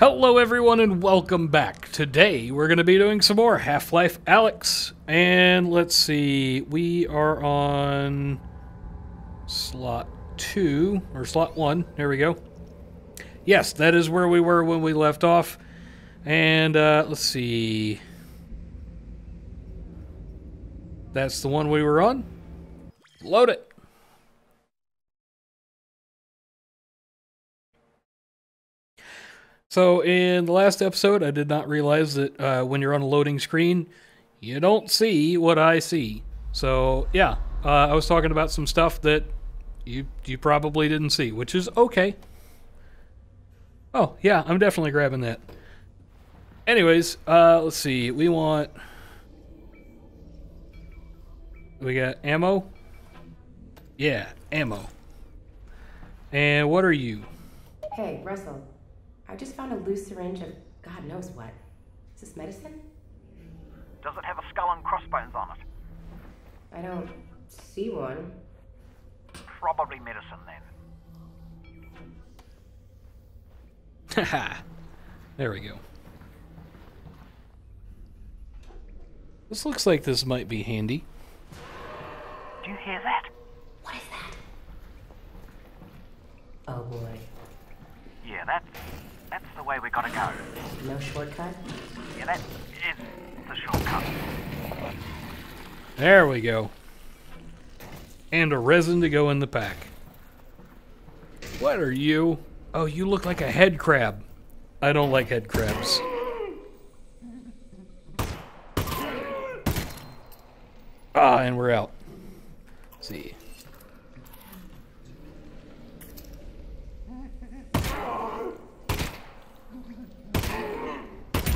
Hello, everyone, and welcome back. Today, we're going to be doing some more Half Life Alyx. And let's see, we are on slot two, or slot one. There we go. Yes, that is where we were when we left off. And uh, let's see. That's the one we were on. Load it. So in the last episode, I did not realize that uh, when you're on a loading screen, you don't see what I see. So yeah, uh, I was talking about some stuff that you you probably didn't see, which is okay. Oh yeah, I'm definitely grabbing that. Anyways, uh, let's see. We want. We got ammo. Yeah, ammo. And what are you? Hey, Russell. I just found a loose syringe of God knows what. Is this medicine? Does it have a skull and crossbones on it? I don't see one. Probably medicine then. Haha. there we go. This looks like this might be handy. Do you hear that? What is that? Oh boy. Yeah, that, that's the way we gotta go. No shortcut? Yeah, that is the shortcut. There we go. And a resin to go in the pack. What are you? Oh, you look like a head crab. I don't like head crabs. Ah, and we're out. Let's see.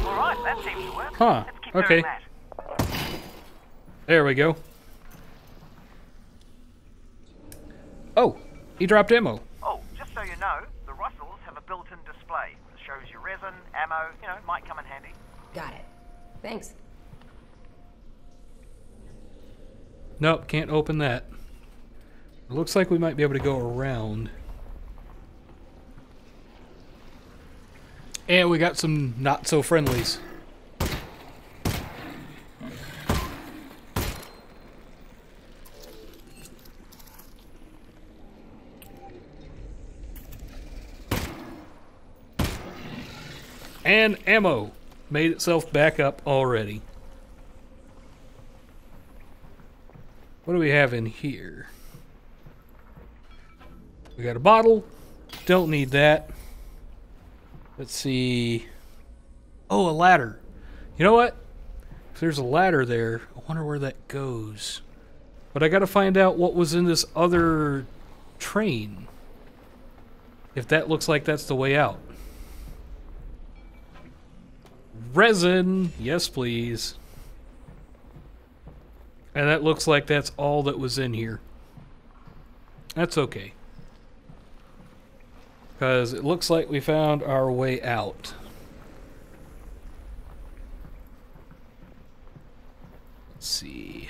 Alright, that seems to work. Huh, okay. There we go. Oh, he dropped ammo. Oh, just so you know, the Russells have a built-in display that shows you resin, ammo, you know, might come in handy. Got it. Thanks. Nope, can't open that. It looks like we might be able to go around. And we got some not And ammo made itself back up already. What do we have in here? We got a bottle. Don't need that. Let's see. Oh, a ladder. You know what? If there's a ladder there, I wonder where that goes. But I gotta find out what was in this other train. If that looks like that's the way out. Resin. Yes, please. And that looks like that's all that was in here. That's okay. Because it looks like we found our way out. Let's see.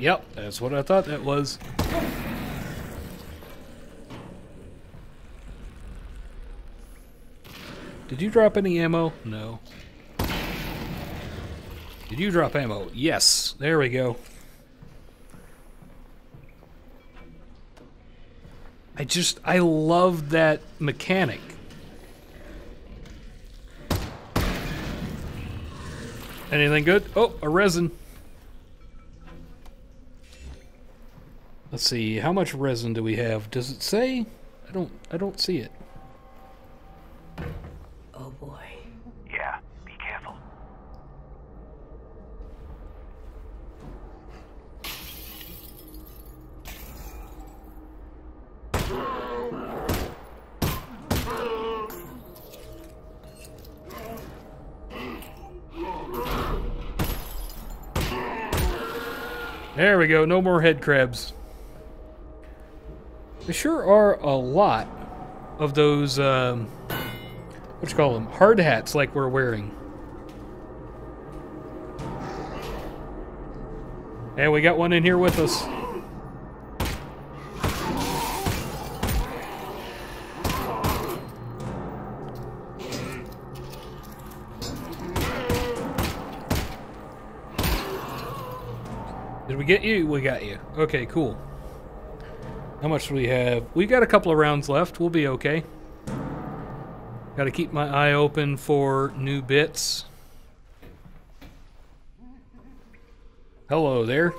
Yep, that's what I thought that was. Did you drop any ammo? No. Did you drop ammo? Yes. There we go. I just, I love that mechanic. Anything good? Oh, a resin. Let's see, how much resin do we have? Does it say? I don't I don't see it. Oh boy. Yeah, be careful. There we go, no more head crabs. There sure are a lot of those um, what you call them? Hard hats like we're wearing. Hey, we got one in here with us. Did we get you? We got you. Okay, cool. How much do we have? We got a couple of rounds left. We'll be okay. Got to keep my eye open for new bits. Hello there.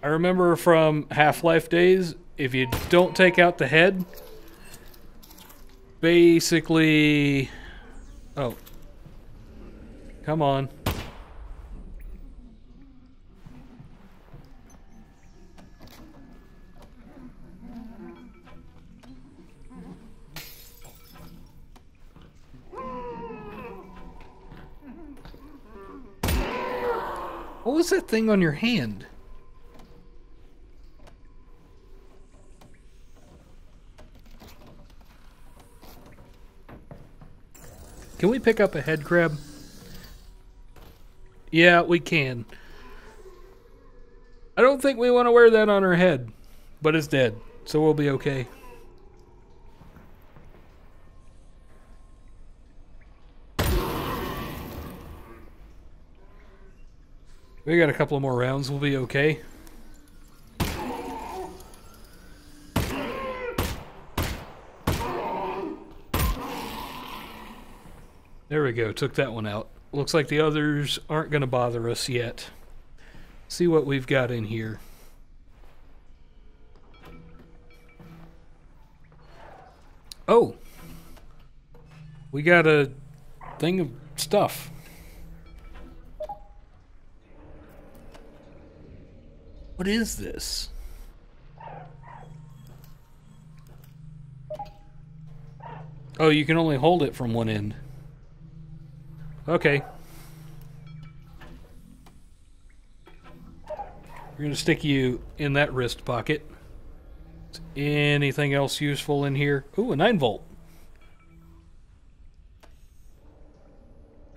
I remember from Half-Life days, if you don't take out the head, basically... Oh. Come on. What was that thing on your hand? Can we pick up a head crab? Yeah, we can. I don't think we want to wear that on our head, but it's dead, so we'll be okay. We got a couple more rounds, we'll be okay. There we go, took that one out. Looks like the others aren't going to bother us yet. See what we've got in here. Oh! We got a thing of stuff. What is this? Oh, you can only hold it from one end. Okay. We're going to stick you in that wrist pocket. Anything else useful in here? Ooh, a 9 volt.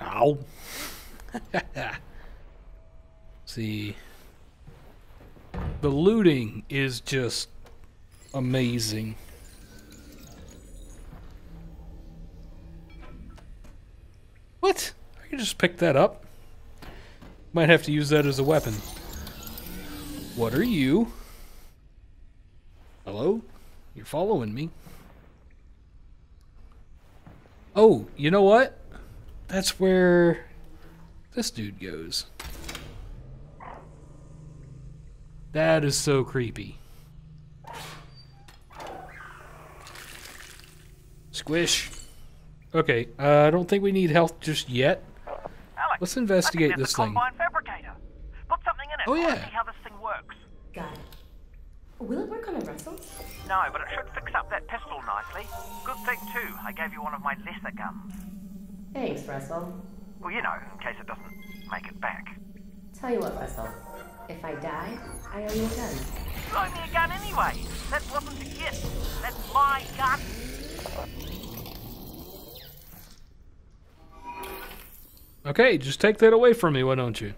Ow. See. The looting is just amazing. Just pick that up. Might have to use that as a weapon. What are you? Hello? You're following me. Oh, you know what? That's where this dude goes. That is so creepy. Squish. Okay, uh, I don't think we need health just yet. Alyx, Let's investigate I think this there's a thing. combine fabricator. Put something in it. Oh, I wanna yeah. See how this thing works. Got it. Will it work on a Russell? No, but it should fix up that pistol nicely. Good thing too. I gave you one of my lesser guns. Thanks, Russell. Well, you know, in case it doesn't make it back. Tell you what, Russell. If I die, I owe you a gun. Throw me a gun anyway. That wasn't a gift. That's my gun. Okay, just take that away from me, why don't you?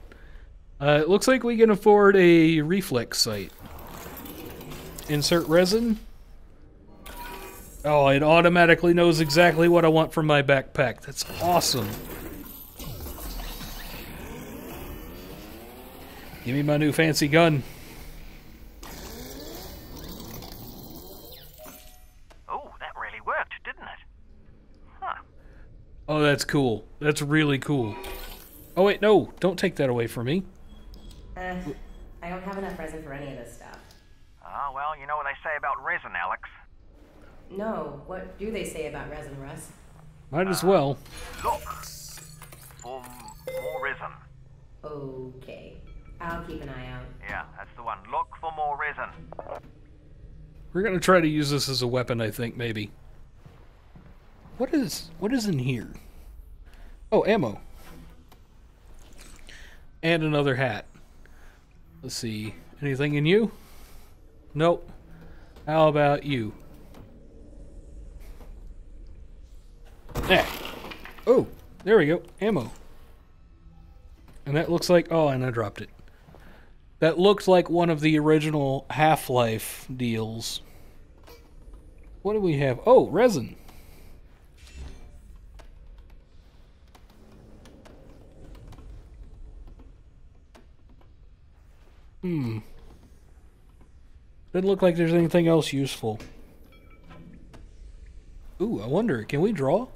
Uh, it looks like we can afford a reflex sight. Insert resin. Oh, it automatically knows exactly what I want for my backpack. That's awesome. Give me my new fancy gun. Oh, that's cool. That's really cool. Oh, wait, no. Don't take that away from me. Uh, I don't have enough resin for any of this stuff. Ah, well, you know what they say about resin, Alyx. No, what do they say about resin, Russ? Might as well. Look for more resin. Okay. I'll keep an eye out. Yeah, that's the one. Look for more resin. We're gonna try to use this as a weapon, I think, maybe. What is what is in here? Oh, ammo. And another hat. Let's see. Anything in you? Nope. How about you? There. Oh, there we go. Ammo. And that looks like... Oh, and I dropped it. That looked like one of the original Half-Life deals. What do we have? Oh, resin. Hmm. Doesn't look like there's anything else useful. Ooh, I wonder, can we draw?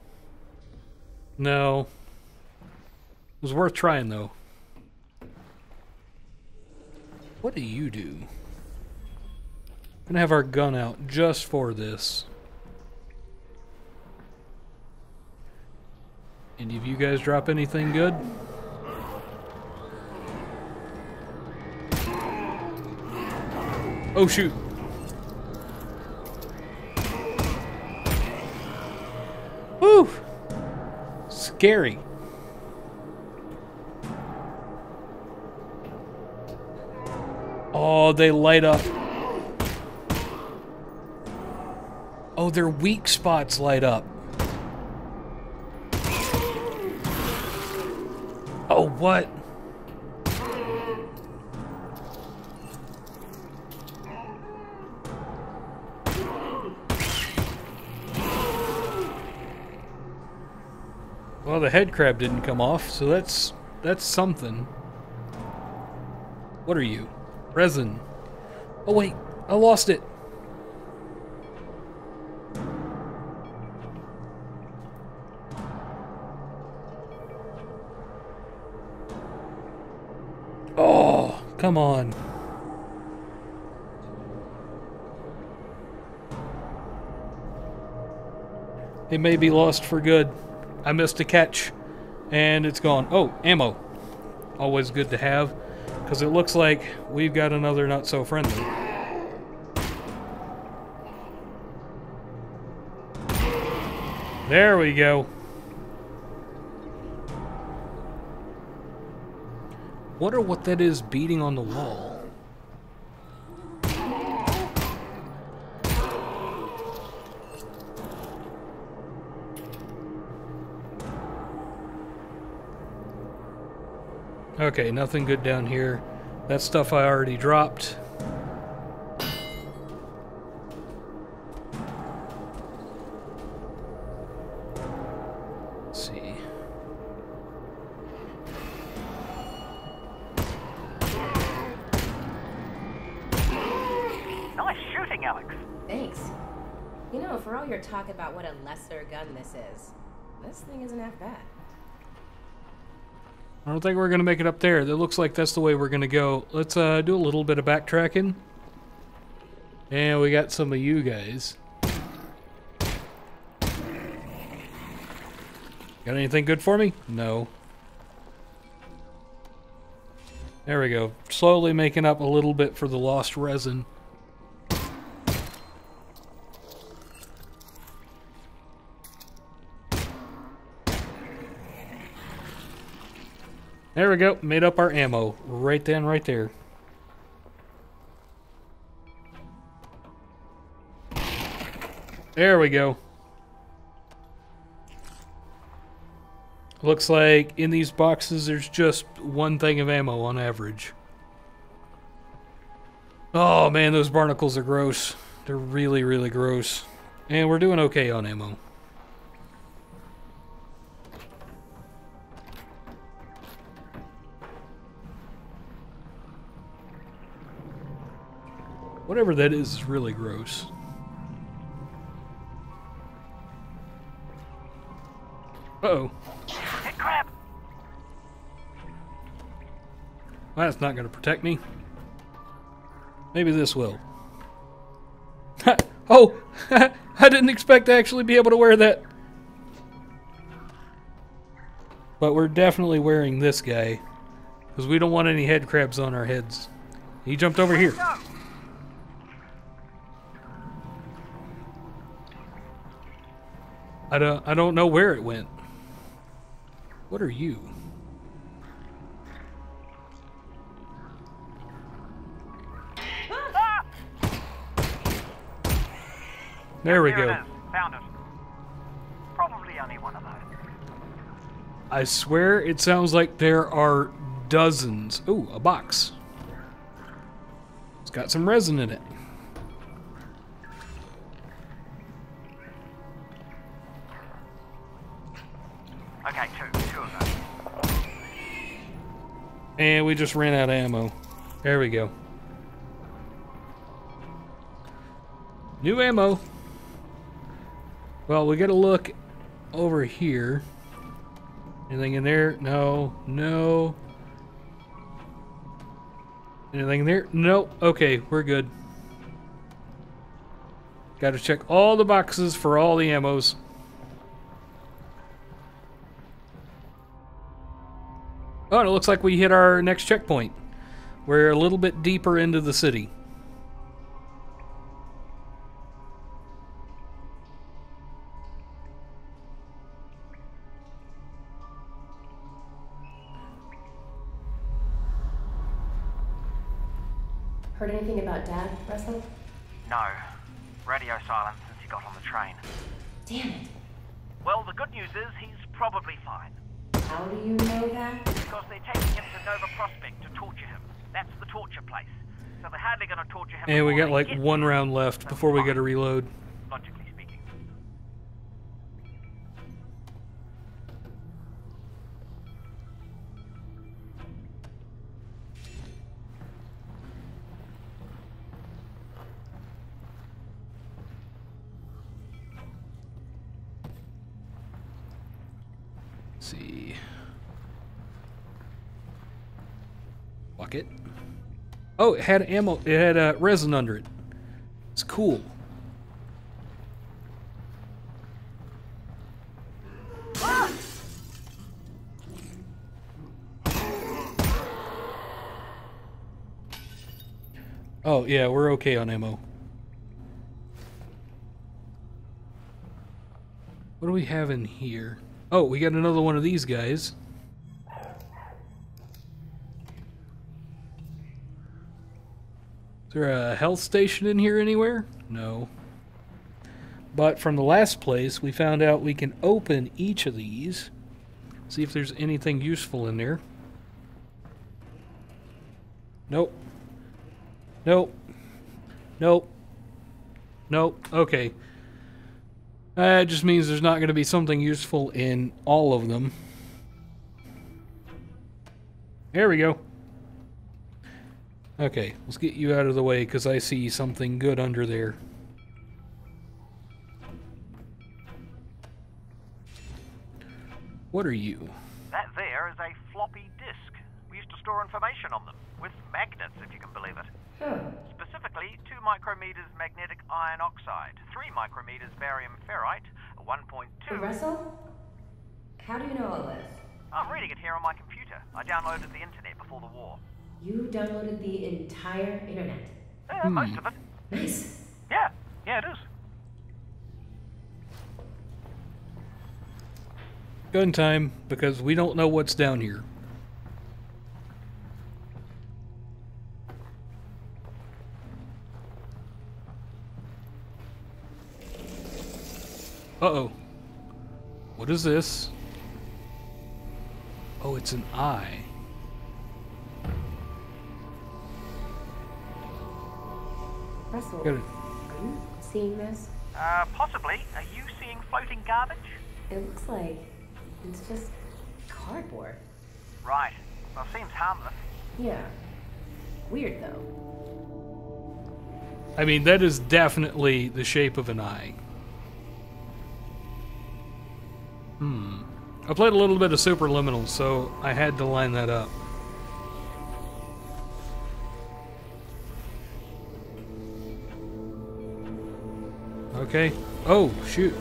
No. It was worth trying, though. What do you do? I'm gonna have our gun out just for this. Any of you guys drop anything good? Oh shoot. Woo! Scary. Oh, they light up. Oh, their weak spots light up. Oh, what? Well, the head crab didn't come off, so that's that's something. What are you? Resin. Oh wait, I lost it. Oh, come on. It may be lost for good. I missed a catch and it's gone. Oh, ammo. Always good to have because it looks like we've got another not so friendly. There we go. Wonder what that is beating on the wall. Okay, nothing good down here. That stuff I already dropped. Let's see. Nice shooting, Alyx. Thanks. You know, for all your talk about what a lesser gun this is, this thing isn't half bad. I don't think we're going to make it up there. That looks like that's the way we're going to go. Let's uh, do a little bit of backtracking. And we got some of you guys. Got anything good for me? No. There we go. Slowly making up a little bit for the lost resin. There we go. Made up our ammo. Right then, right there. There we go. Looks like in these boxes there's just one thing of ammo on average. Oh man, those barnacles are gross. They're really, really gross. And we're doing okay on ammo. Whatever that is is really gross. Uh oh crab. Well, that's not going to protect me. Maybe this will. oh! I didn't expect to actually be able to wear that. But we're definitely wearing this guy. Because we don't want any head crabs on our heads. He jumped over here. I don't I don't know where it went. What are you? There we go. Found it. Probably only one of those. I swear it sounds like there are dozens. Ooh, a box. It's got some resin in it. Okay, two. Two of those. And we just ran out of ammo. There we go. New ammo. Well, we gotta look over here. Anything in there? No. No. Anything in there? Nope. Okay, we're good. Gotta check all the boxes for all the ammos. Oh, and it looks like we hit our next checkpoint. We're a little bit deeper into the city. Heard anything about Dad, Russell? No. Radio silence since he got on the train. Damn it. Well, the good news is he's probably fine. How do you know that? Because they're taking him to Nova Prospekt to torture him. That's the torture place. So they're hardly going to torture him. And we got like one round left before we got to reload. Oh, it had ammo. It had uh, resin under it. It's cool. Oh, yeah, we're okay on ammo. What do we have in here? Oh, we got another one of these guys. Is there a health station in here anywhere? No. But from the last place, we found out we can open each of these. See if there's anything useful in there. Nope. Nope. Nope. Nope. Okay. That just means there's not going to be something useful in all of them. There we go. Okay, let's get you out of the way because I see something good under there. What are you? That there is a floppy disk. We used to store information on them, with magnets, if you can believe it. Huh. Specifically, 2 micrometers magnetic iron oxide, 3 micrometers barium ferrite, 1.2. Russell? How do you know all this? I'm reading it here on my computer. I downloaded the internet before the war. You downloaded the entire internet. Yeah, most hmm. of it. Nice. Yeah, yeah, it is. Gun time because we don't know what's down here. Uh-oh. What is this? Oh, it's an eye. Russell, Got are you seeing this? Uh, possibly. Are you seeing floating garbage? It looks like it's just cardboard. Right. Well, seems harmless. Yeah. Weird though. I mean, that is definitely the shape of an eye. Hmm. I played a little bit of Superliminal, so I had to line that up. Okay. Oh, shoot.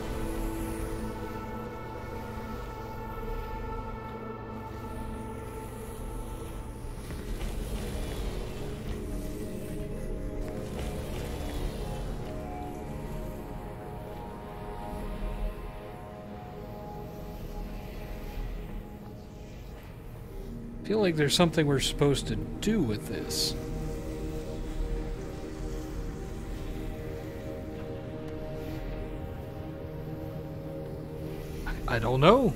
I feel like there's something we're supposed to do with this. I don't know.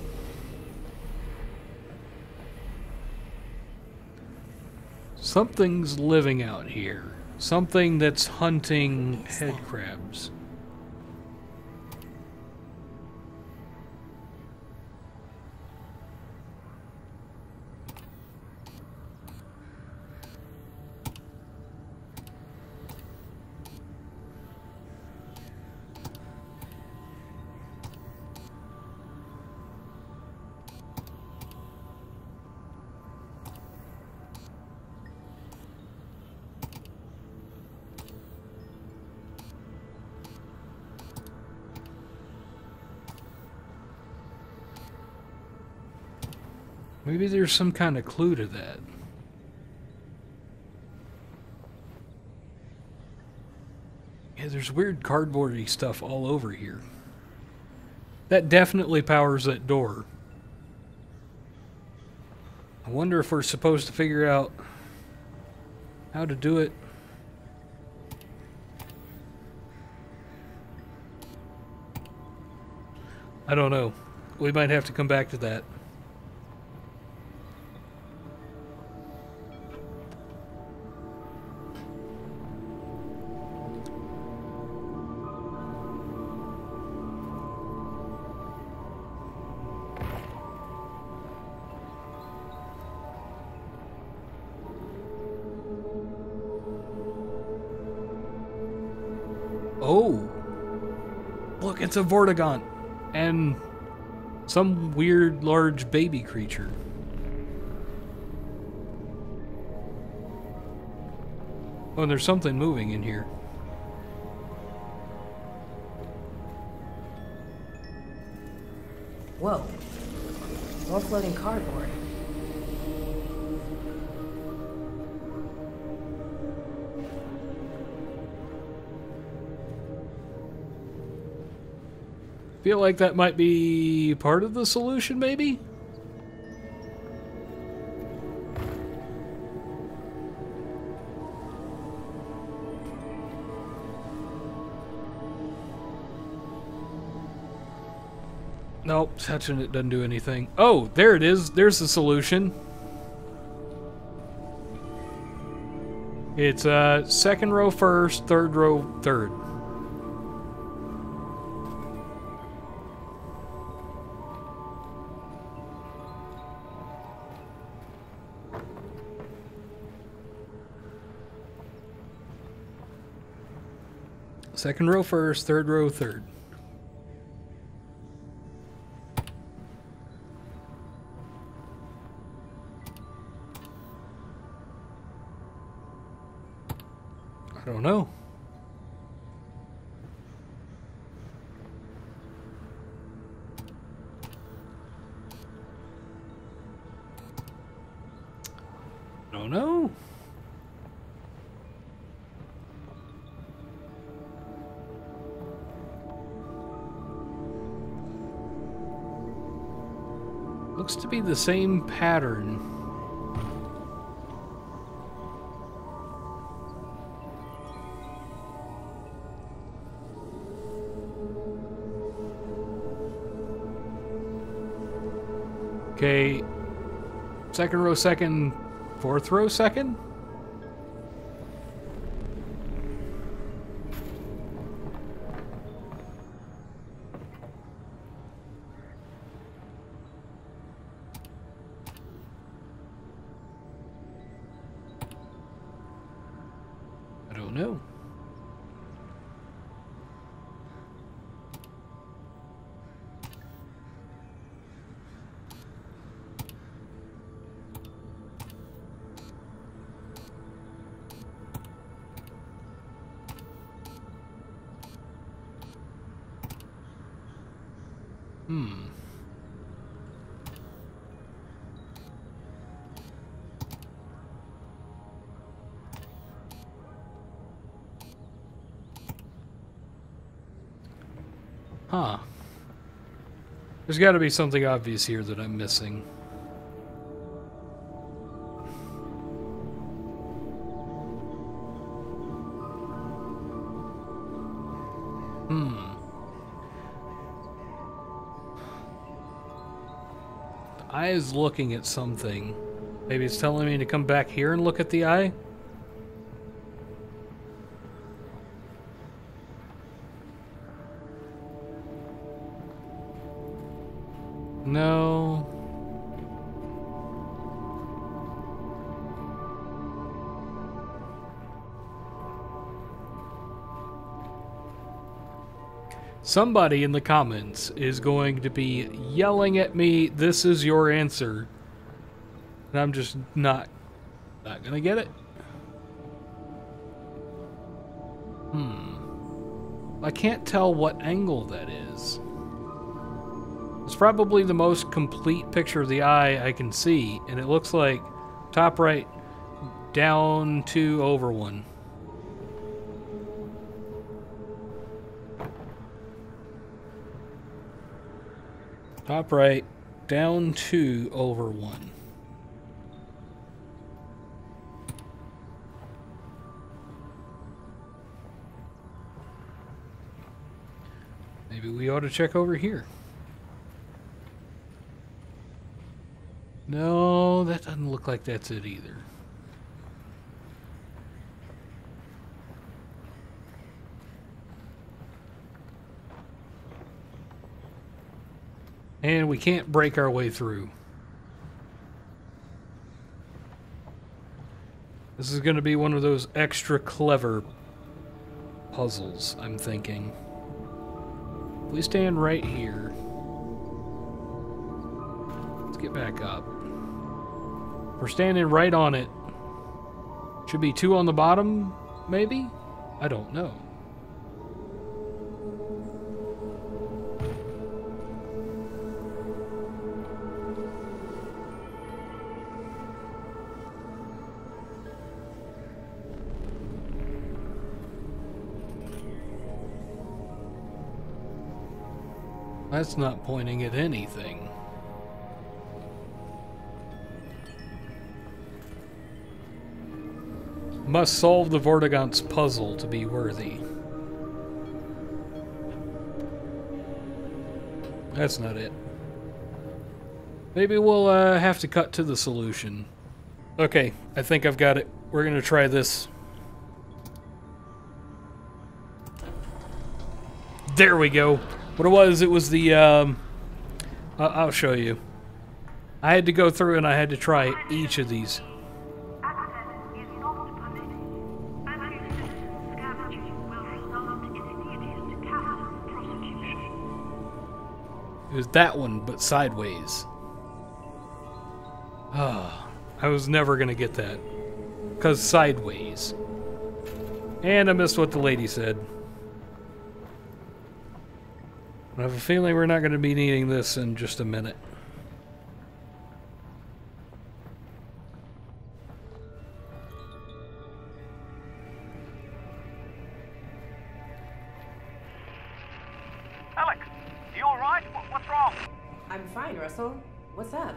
Something's living out here. Something that's hunting head crabs. Maybe there's some kind of clue to that. Yeah, there's weird cardboardy stuff all over here. That definitely powers that door. I wonder if we're supposed to figure out how to do it. I don't know. We might have to come back to that. It's a Vortigaunt. And some weird large baby creature. Oh, and there's something moving in here. Whoa. More floating cardboard. Feel like that might be part of the solution, maybe? Nope, touching it doesn't do anything. Oh, there it is. There's the solution. It's uh, second row first, third row third. Second row first, third row third. The same pattern. Okay. Second row second, fourth row second? Don't know. There's got to be something obvious here that I'm missing. Hmm. eye is looking at something. Maybe it's telling me to come back here and look at the eye? Somebody in the comments is going to be yelling at me, this is your answer. And I'm just not not gonna get it. Hmm. I can't tell what angle that is. It's probably the most complete picture of the eye I can see, and it looks like top right down two over one. Top right, down two over one. Maybe we ought to check over here. No, that doesn't look like that's it either. And we can't break our way through. This is going to be one of those extra clever puzzles, I'm thinking. If we stand right here. Let's get back up. We're standing right on it. Should be two on the bottom, maybe? I don't know. That's not pointing at anything. Must solve the Vortigaunt's puzzle to be worthy. That's not it. Maybe we'll uh, have to cut to the solution. Okay, I think I've got it. We're gonna try this. There we go. What it was, it was the, um, I'll show you. I had to go through and I had to try each of these. It was that one, but sideways. Ah, I was never gonna get that. Because sideways. And I missed what the lady said. I have a feeling we're not going to be needing this in just a minute. Alyx, you alright? What's wrong? I'm fine, Russell. What's up?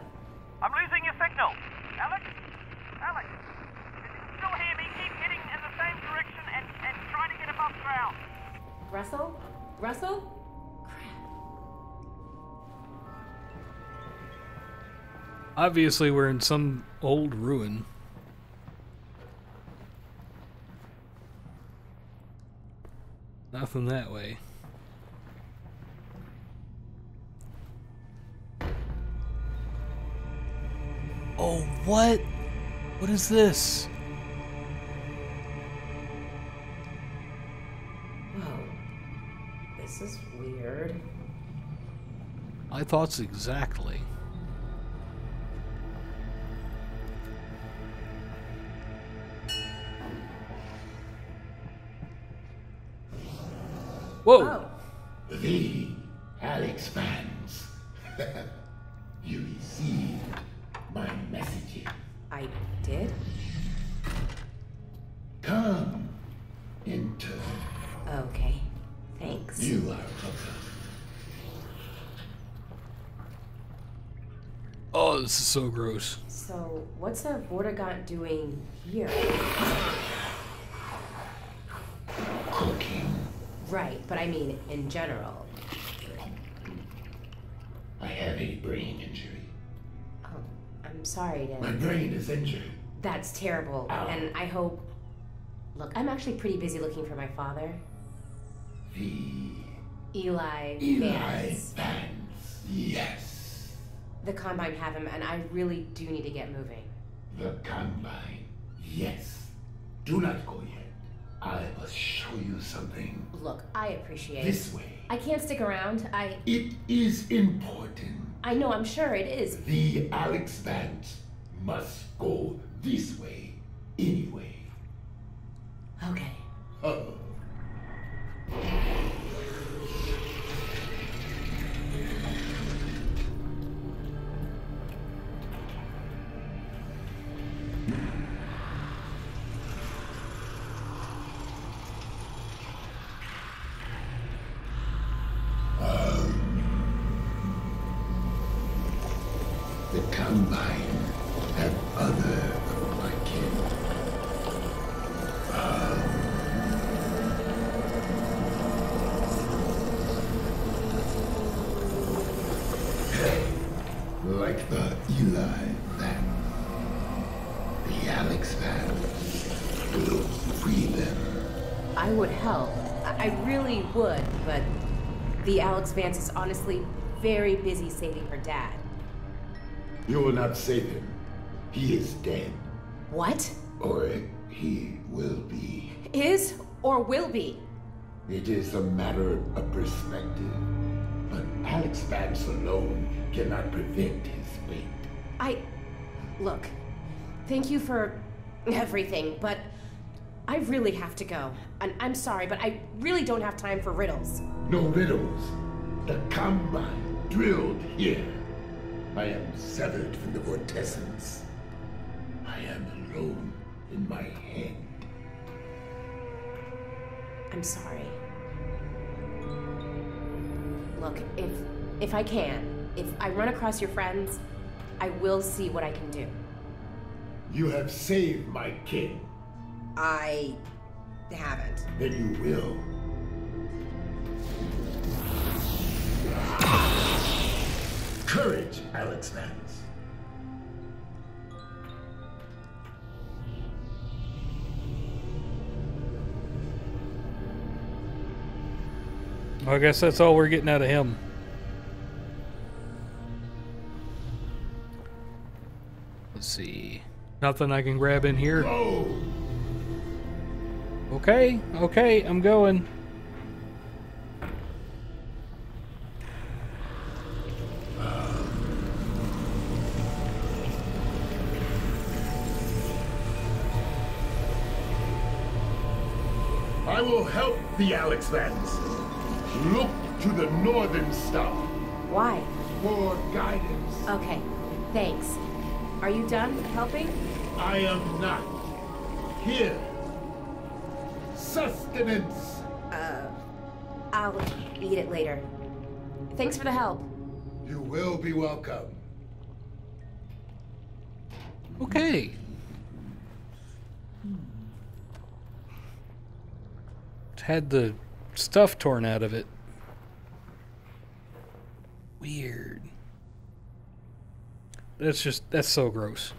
I'm losing your signal. Alyx? Alyx? If you still hear me, keep heading in the same direction and, and try to get above ground. Russell? Russell? Obviously, we're in some old ruin. Nothing that way. Oh, what? What is this? Whoa. This is weird. My thoughts exactly. Whoa! Oh, The Alyx Vance. you received my messages. I did? Come, enter. Okay. Thanks. You are welcome. Oh, this is so gross. So, what's a Vortigaunt doing here? Cooking. Right, but I mean in general. I have a brain injury. Oh, I'm sorry to. My brain is injured. That's terrible. Ow. And I hope. Look, I'm actually pretty busy looking for my father, The Eli, Eli Vance. Vance. Yes. The Combine have him, and I really do need to get moving. The Combine. Yes. Do not go yet. I must show you something. Look, I appreciate This way. I can't stick around. I. It is important. I know, I'm sure it is. The Alyx Vance must go this way. Anyway. Okay. Oh. Alyx Vance is honestly very busy saving her dad. You will not save him. He is dead. What? Or he will be. Is or will be? It is a matter of perspective. But Alyx Vance alone cannot prevent his fate. I. Look, thank you for everything, but I really have to go. And I'm sorry, but I really don't have time for riddles. No riddles. The Combine drilled here. I am severed from the vortessence. I am alone in my head. I'm sorry. Look, if if I can, if I run across your friends, I will see what I can do. You have saved my kin. I haven't. Then you will. Courage, Alyx Vance. I guess that's all we're getting out of him. Let's see. Nothing I can grab in here. Go! Okay, okay, I'm going. The Alyx Vance. Look to the Northern Star Why? for guidance. Okay, thanks. Are you done helping? I am not. Here. Sustenance. Uh, I'll eat it later. Thanks for the help. You will be welcome. Okay. Had the stuff torn out of it. Weird. That's just, that's so gross.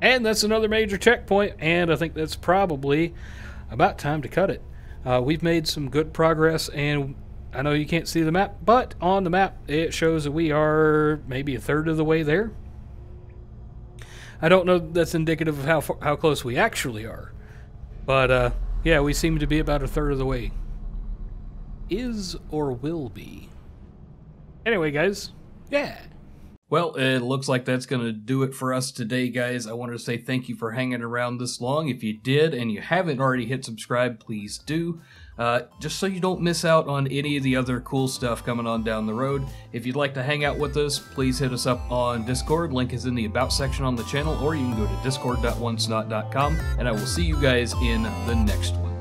And that's another major checkpoint, and I think that's probably about time to cut it. Uh, we've made some good progress, and I know you can't see the map, but on the map it shows that we are maybe a third of the way there. I don't know that's indicative of how how close we actually are, but uh, yeah, we seem to be about a third of the way. Is or will be. Anyway, guys, yeah. Well, it looks like that's going to do it for us today, guys. I wanted to say thank you for hanging around this long. If you did and you haven't already hit subscribe, please do. Uh, just so you don't miss out on any of the other cool stuff coming on down the road. If you'd like to hang out with us, please hit us up on Discord. Link is in the About section on the channel, or you can go to discord.wonsnot.com, and I will see you guys in the next one.